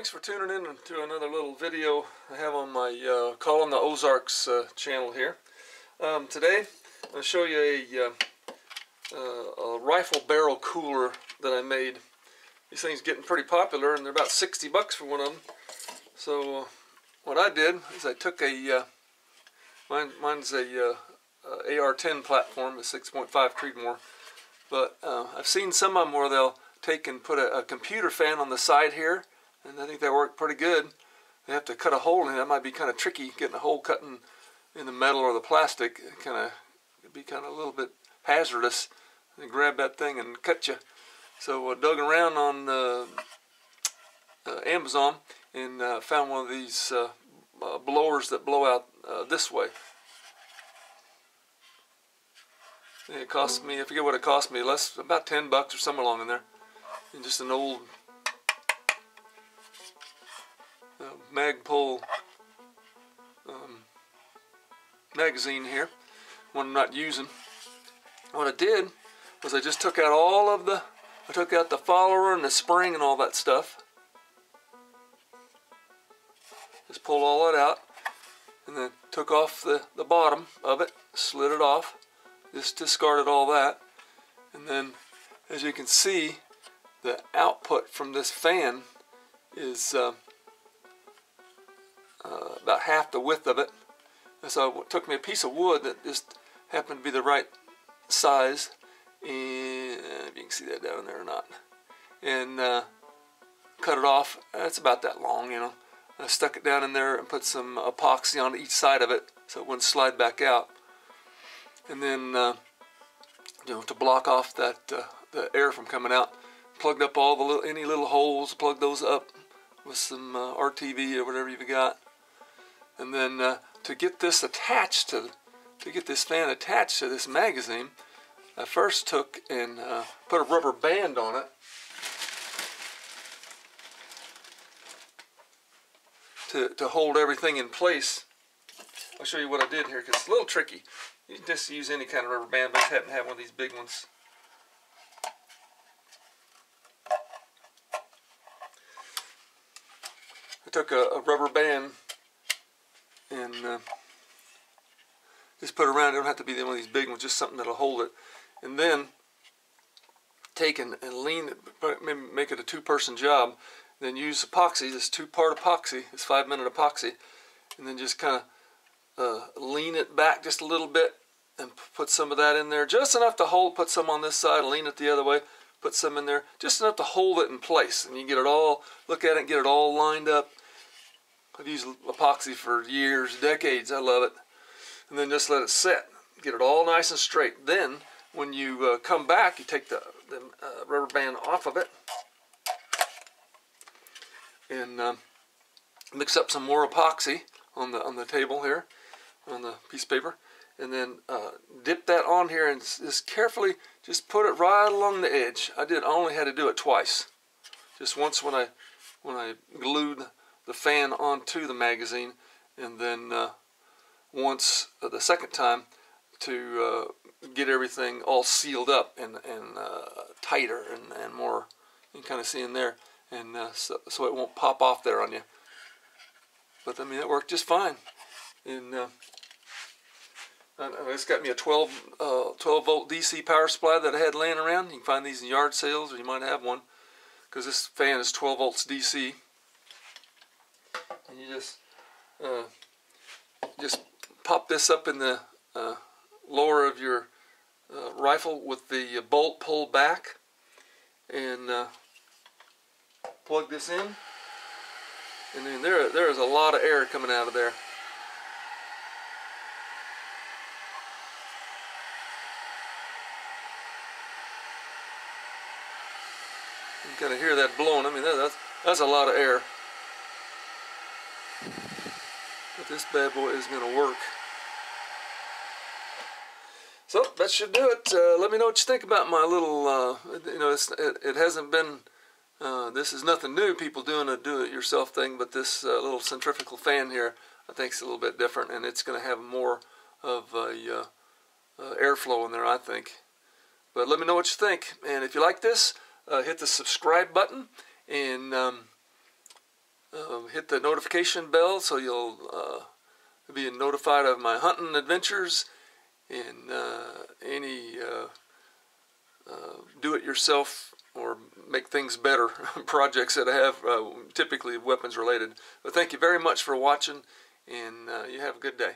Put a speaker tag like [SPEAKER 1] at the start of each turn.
[SPEAKER 1] Thanks for tuning in to another little video I have on my uh, Call-in' the Ozarks uh, channel here. Um, today I'll show you a, uh, uh, a rifle barrel cooler that I made. These things getting pretty popular and they're about 60 bucks for one of them. So uh, what I did is I took a, uh, mine, mine's a AR-10 platform, a 6.5 Creedmoor. But I've seen some of them where they'll take and put a, a computer fan on the side here and I think that worked pretty good. They have to cut a hole in it. That might be kind of tricky, getting a hole cut in, the metal or the plastic. Kind of, it'd be kind of a little bit hazardous. They grab that thing and cut you. So I dug around on uh, uh, Amazon and uh, found one of these uh, uh, blowers that blow out uh, this way. It cost me, I forget what it cost me, less about 10 bucks or somewhere along in there. And just an old Magpul um, magazine here, one I'm not using. What I did was I just took out all of the, I took out the follower and the spring and all that stuff. Just pulled all that out and then took off the, the bottom of it, slid it off, just discarded all that. And then as you can see, the output from this fan is uh, uh, about half the width of it. And so it took me a piece of wood that just happened to be the right size, and if you can see that down there or not, and uh, cut it off. It's about that long, you know. I stuck it down in there and put some epoxy on each side of it so it wouldn't slide back out. And then, uh, you know, to block off that uh, the air from coming out, plugged up all the little, any little holes, plugged those up with some uh, RTV or whatever you've got. And then uh, to get this attached to, to get this fan attached to this magazine, I first took and uh, put a rubber band on it to, to hold everything in place. I'll show you what I did here because it's a little tricky. You can just use any kind of rubber band, but I happen to have one of these big ones. I took a, a rubber band and uh, just put it around. It don't have to be one of these big ones, just something that'll hold it. And then take and, and lean it, maybe make it a two-person job. Then use epoxy, this two-part epoxy, this five-minute epoxy, and then just kind of uh, lean it back just a little bit and put some of that in there, just enough to hold. Put some on this side, lean it the other way. Put some in there, just enough to hold it in place, and you get it all. Look at it, get it all lined up I've used epoxy for years, decades. I love it. And then just let it set. Get it all nice and straight. Then, when you uh, come back, you take the, the uh, rubber band off of it and uh, mix up some more epoxy on the on the table here, on the piece of paper, and then uh, dip that on here and just carefully just put it right along the edge. I did I only had to do it twice, just once when I when I glued the fan onto the magazine and then uh, once uh, the second time to uh, get everything all sealed up and, and uh, tighter and, and more can kind of see in there and uh, so, so it won't pop off there on you. But I mean it worked just fine. And uh, it's got me a 12, 12 volt DC power supply that I had laying around. You can find these in yard sales or you might have one because this fan is 12 volts DC and you just uh, just pop this up in the uh, lower of your uh, rifle with the bolt pulled back. And uh, plug this in. And then there there is a lot of air coming out of there. You kind of hear that blowing. I mean that, that's that's a lot of air but this bad boy is going to work. So that should do it. Uh, let me know what you think about my little, uh, you know, it, it, hasn't been, uh, this is nothing new, people doing a do-it-yourself thing, but this uh, little centrifugal fan here, I think is a little bit different, and it's going to have more of a uh, uh, airflow in there, I think. But let me know what you think, and if you like this, hit the subscribe button, and um, um, hit the notification bell so you'll uh, be notified of my hunting adventures and uh, any uh, uh, do-it-yourself or make things better projects that I have, uh, typically weapons related. But thank you very much for watching, and you have a good day.